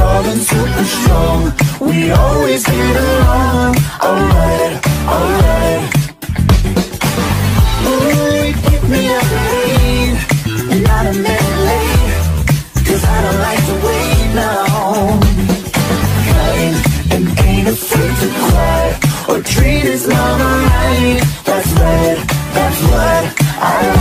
tall and super strong. We always get along. Alright, alright. Ooh, you keep me up late Not a minute late. Cause I don't like to wait, Now, Kind and ain't afraid to cry. Or treat his mama right. That's right, that's what I like